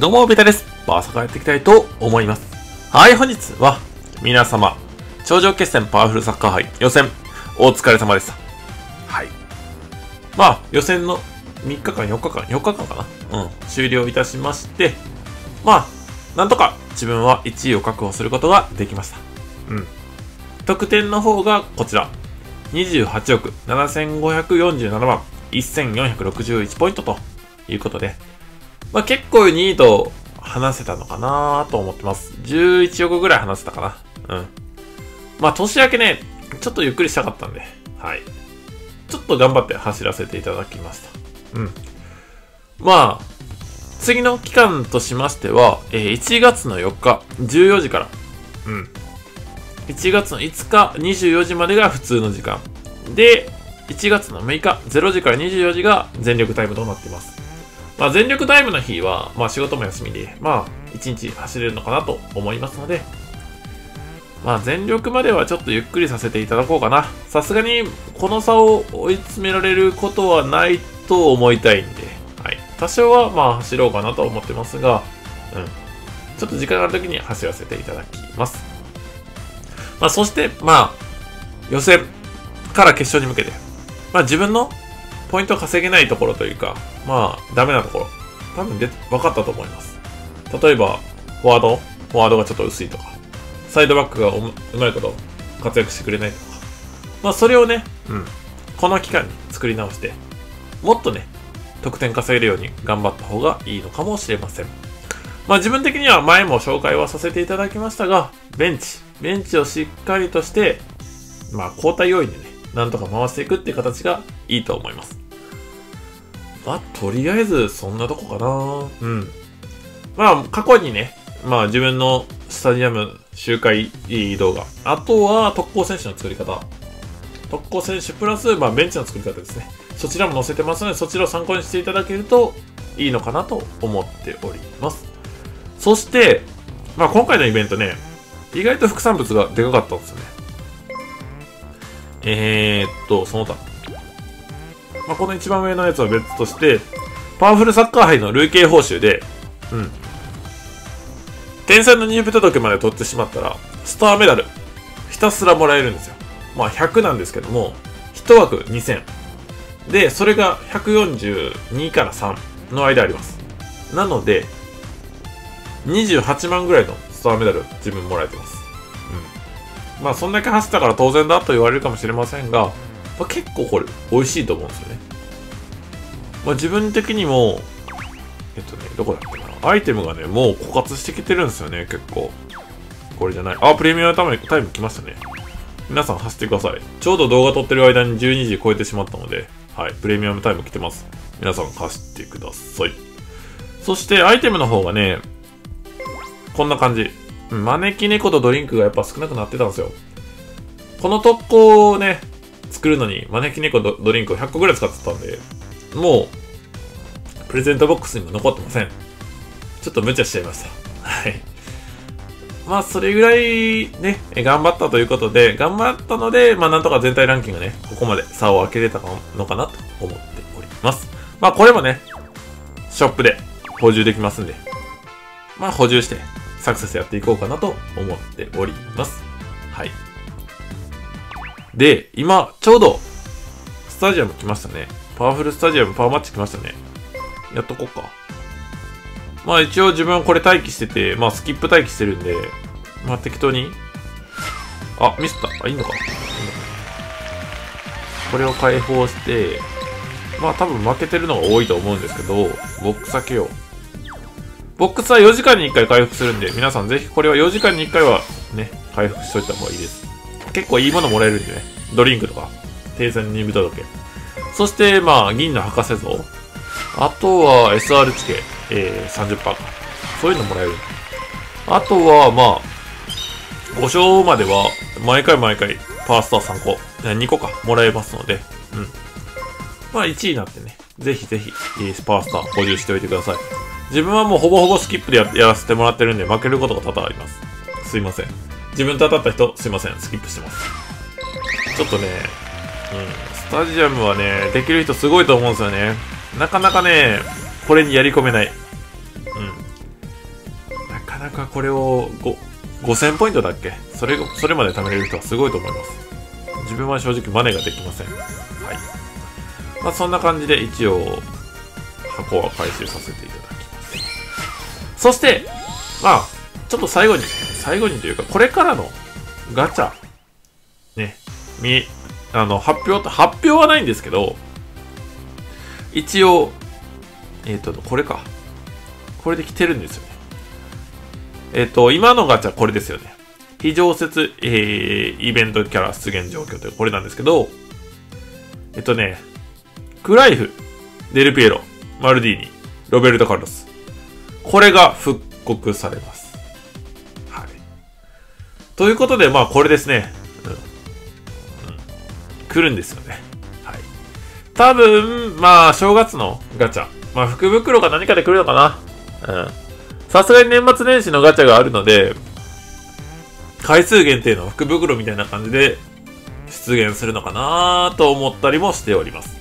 どうも、ベタです。バーサカやっていきたいと思います。はい、本日は、皆様、頂上決戦パワフルサッカー杯予選、お疲れ様でした。はい。まあ、予選の3日間、4日間、4日間かなうん、終了いたしまして、まあ、なんとか自分は1位を確保することができました。うん。得点の方がこちら。28億7547万1461ポイントということで、まあ、結構2位と話せたのかなと思ってます。11億ぐらい話せたかな。うん。まあ、年明けね、ちょっとゆっくりしたかったんで、はい。ちょっと頑張って走らせていただきました。うん。まあ、次の期間としましては、えー1月の4日、14時から、うん。1月の5日、24時までが普通の時間。で、1月の6日、0時から24時が全力タイムとなっています。まあ、全力タイムの日は、まあ、仕事も休みで、まあ、1日走れるのかなと思いますので、まあ、全力まではちょっとゆっくりさせていただこうかな。さすがに、この差を追い詰められることはないと思いたいんで、はい。多少は、まあ、走ろうかなと思ってますが、うん。ちょっと時間があるときに走らせていただきます。まあ、そして、まあ、予選から決勝に向けて、まあ、自分のポイントを稼げないところというか、まあ、ダメなところ、多分で分かったと思います。例えば、フォワード、フォワードがちょっと薄いとか、サイドバックがううまいこと活躍してくれないとか、まあ、それをね、うん、この期間に作り直して、もっとね、得点稼げるように頑張った方がいいのかもしれません。まあ自分的には前も紹介はさせていただきましたが、ベンチ、ベンチをしっかりとして、まあ交代要員でね、なんとか回していくっていう形がいいと思います。まあとりあえずそんなとこかなうん。まあ過去にね、まあ自分のスタジアム周回動画、あとは特攻選手の作り方、特攻選手プラス、まあベンチの作り方ですね。そちらも載せてますので、そちらを参考にしていただけるといいのかなと思っております。そして、まあ今回のイベントね、意外と副産物がでかかったんですよね。えー、っと、その他。まあこの一番上のやつは別として、パワフルサッカー杯の累計報酬で、うん。天才の入部届まで取ってしまったら、スターメダル、ひたすらもらえるんですよ。まあ100なんですけども、1枠2000。で、それが142から3の間あります。なので、28万ぐらいのスターメダル自分もらえてます。うん。まあそんだけ走ったから当然だと言われるかもしれませんが、まあ、結構これ美味しいと思うんですよね。まあ自分的にも、えっとね、どこだっけな。アイテムがね、もう枯渇してきてるんですよね、結構。これじゃない。あ、プレミアムタイムタイム来ましたね。皆さん走ってください。ちょうど動画撮ってる間に12時超えてしまったので、はい、プレミアムタイム来てます。皆さん走ってください。そしてアイテムの方がね、こんな感じ。招き猫とドリンクがやっぱ少なくなってたんですよ。この特攻をね、作るのに招き猫ドリンクを100個ぐらい使ってたんで、もう、プレゼントボックスにも残ってません。ちょっと無茶しちゃいました。はい。まあ、それぐらいね、頑張ったということで、頑張ったので、まあ、なんとか全体ランキングね、ここまで差を開けれたのかなと思っております。まあ、これもね、ショップで補充できますんで、まあ、補充して、サクセスやっていこうかなと思っております。はい。で、今、ちょうど、スタジアム来ましたね。パワフルスタジアムパワーマッチ来ましたね。やっとこうか。まあ一応自分はこれ待機してて、まあスキップ待機してるんで、まあ適当に。あ、ミスった。あ、いいのか。いいのかこれを解放して、まあ多分負けてるのが多いと思うんですけど、ボックス開けよう。ボックスは4時間に1回回復するんで、皆さんぜひこれは4時間に1回はね、回復しといた方がいいです。結構いいものもらえるんでね。ドリンクとか、停戦入部届。そして、まあ、銀の博士像。あとは SR チケ、えー、30%か。そういうのもらえる。あとは、まあ、5勝までは、毎回毎回、パースター3個、2個か、もらえますので、うん。まあ、1位になってね、ぜひぜひ、パースター補充しておいてください。自分はもうほぼほぼスキップでやらせてもらってるんで、負けることが多々あります。すいません。自分と当たった人、すいません。スキップしてます。ちょっとね、うん、スタジアムはね、できる人すごいと思うんですよね。なかなかね、これにやり込めない。うん。なかこれを5000ポイントだっけ？それ、それまで貯めれる人はすごいと思います。自分は正直マネができません。はい。まあそんな感じで一応箱は回収させていただきます。そして、まあ、ちょっと最後に、最後にというか、これからのガチャ、ね、み、あの、発表、発表はないんですけど、一応、えっ、ー、と、これか。これで来てるんですよね。えっ、ー、と、今のガチャこれですよね。非常設、えー、イベントキャラ出現状況というこれなんですけど、えっとね、クライフ、デルピエロ、マルディーニ、ロベルト・カルロス。これが復刻されます。ということで、まあこれですね。うん。うん、来るんですよね。はい。多分、まあ正月のガチャ。まあ福袋か何かで来るのかな。うん。さすがに年末年始のガチャがあるので、回数限定の福袋みたいな感じで出現するのかなと思ったりもしております。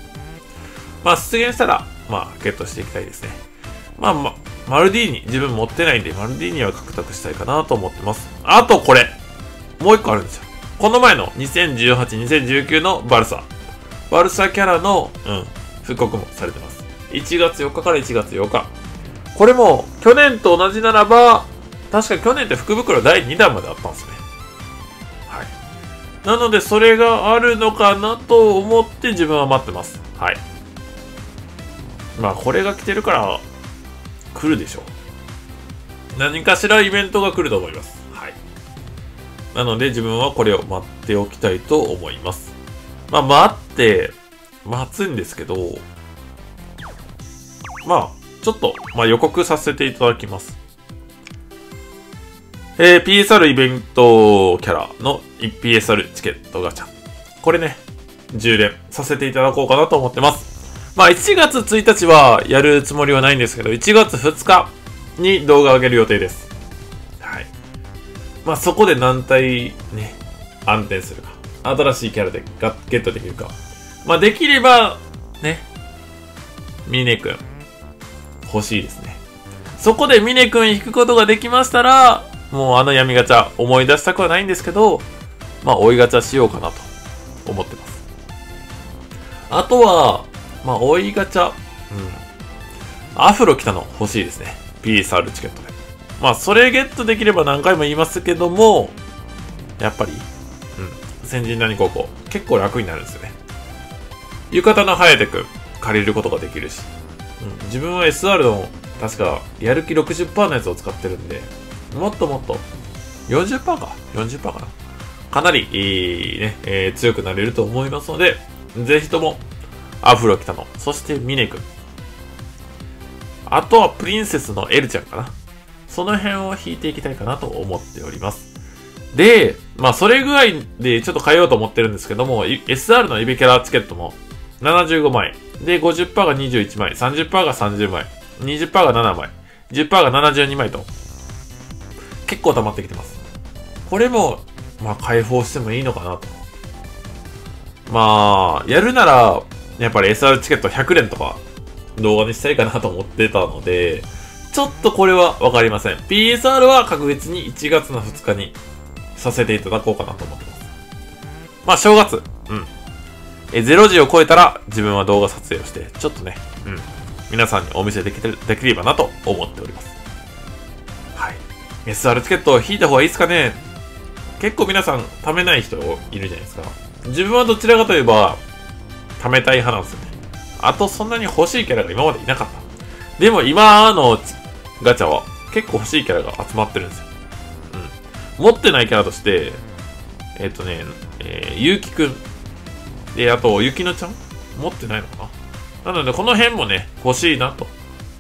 まあ出現したら、まあゲットしていきたいですね。まあ、ま、マルディーニ、自分持ってないんで、マルディーニは獲得したいかなと思ってます。あとこれもう一個あるんですよ。この前の2018、2019のバルサ。バルサキャラの、うん、復刻もされてます。1月4日から1月8日。これも、去年と同じならば、確か去年って福袋第2弾まであったんですね。はい。なので、それがあるのかなと思って自分は待ってます。はい。まあ、これが来てるから、来るでしょう。何かしらイベントが来ると思います。なので、自分はこれを待っておきたいと思います。まあ、待って、待つんですけど、まあ、ちょっと、まあ、予告させていただきます。えー、PSR イベントキャラの PSR チケットガチャ。これね、10連させていただこうかなと思ってます。まあ、1月1日はやるつもりはないんですけど、1月2日に動画を上げる予定です。まあ、そこで何体ね、安定するか。新しいキャラでゲットできるか。まあ、できれば、ね、ミネ君、欲しいですね。そこでミネ君引くことができましたら、もうあの闇ガチャ思い出したくはないんですけど、まあ追いガチャしようかなと思ってます。あとは、まあ追いガチャ、うん。アフロ来たの欲しいですね。PSR チケットで。まあそれゲットできれば何回も言いますけども、やっぱり、うん。先人何高校、結構楽になるんですよね。浴衣の颯くん、借りることができるし。うん、自分は SR の、確か、やる気60%のやつを使ってるんで、もっともっと、40%か ?40% かなかなり、いいね、えー、強くなれると思いますので、ぜひとも、アフロ来たの、そしてミネ君。あとはプリンセスのエルちゃんかな。その辺を引いていきたいかなと思っております。で、まあそれぐらいでちょっと変えようと思ってるんですけども、SR のイベキャラチケットも75枚。で、50%が21枚、30%が30枚、20%が7枚、10%が72枚と、結構溜まってきてます。これも、まあ、解放してもいいのかなと。まあ、やるなら、やっぱり SR チケット100連とか動画にしたいかなと思ってたので、ちょっとこれはわかりません。PSR は確実に1月の2日にさせていただこうかなと思ってます。まあ、正月、うん。え、0時を超えたら自分は動画撮影をして、ちょっとね、うん。皆さんにお見せできてできればなと思っております。はい SR チケットを引いた方がいいですかね結構皆さん貯めない人いるじゃないですか。自分はどちらかといえば、貯めたい派なんですよね。あとそんなに欲しいキャラが今までいなかった。でも今のガチャは結構欲しいキャラが集まってるんですよ。うん。持ってないキャラとして、えっ、ー、とね、えー、ゆうきくん。で、あと、ゆきのちゃん？持ってないのかな？なので、この辺もね、欲しいなと。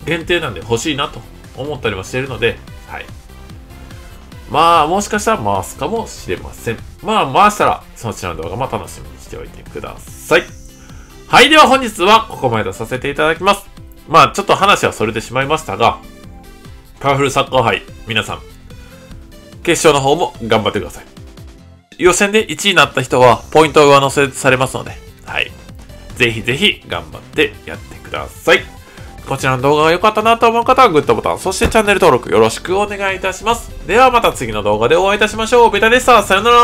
限定なんで欲しいなと思ったりもしてるので、はい。まあ、もしかしたら回すかもしれません。まあ、回したら、そちらの動画も楽しみにしておいてください。はい、では本日はここまでとさせていただきます。まあ、ちょっと話はそれてしまいましたが、パワフルサッカー杯、皆さん、決勝の方も頑張ってください。予選で1位になった人は、ポイントが上乗せされますので、はい。ぜひぜひ頑張ってやってください。こちらの動画が良かったなと思う方はグッドボタン、そしてチャンネル登録よろしくお願いいたします。ではまた次の動画でお会いいたしましょう。ベタでした。さよなら